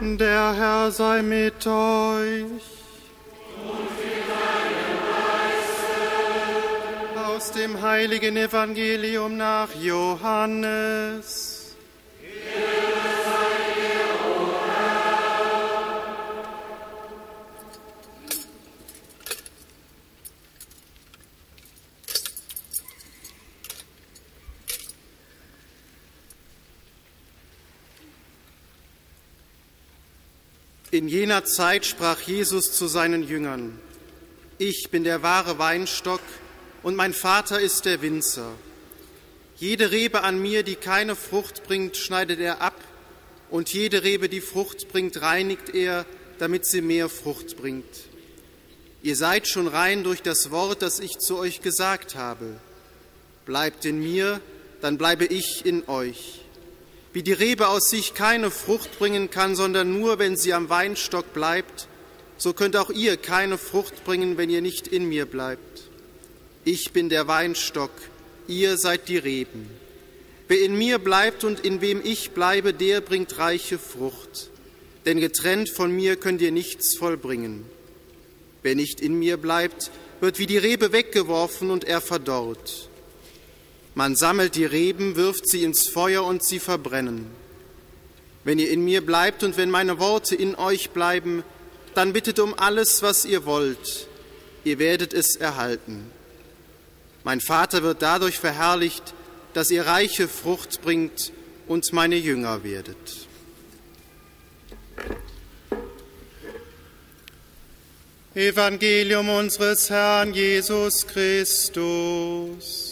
Der Herr sei mit euch. Aus dem heiligen Evangelium nach Johannes. In jener Zeit sprach Jesus zu seinen Jüngern, ich bin der wahre Weinstock und mein Vater ist der Winzer. Jede Rebe an mir, die keine Frucht bringt, schneidet er ab, und jede Rebe, die Frucht bringt, reinigt er, damit sie mehr Frucht bringt. Ihr seid schon rein durch das Wort, das ich zu euch gesagt habe. Bleibt in mir, dann bleibe ich in euch. Wie die Rebe aus sich keine Frucht bringen kann, sondern nur, wenn sie am Weinstock bleibt, so könnt auch ihr keine Frucht bringen, wenn ihr nicht in mir bleibt. Ich bin der Weinstock, ihr seid die Reben. Wer in mir bleibt und in wem ich bleibe, der bringt reiche Frucht. Denn getrennt von mir könnt ihr nichts vollbringen. Wer nicht in mir bleibt, wird wie die Rebe weggeworfen und er verdorrt. Man sammelt die Reben, wirft sie ins Feuer und sie verbrennen. Wenn ihr in mir bleibt und wenn meine Worte in euch bleiben, dann bittet um alles, was ihr wollt. Ihr werdet es erhalten. Mein Vater wird dadurch verherrlicht, dass ihr reiche Frucht bringt und meine Jünger werdet. Evangelium unseres Herrn Jesus Christus.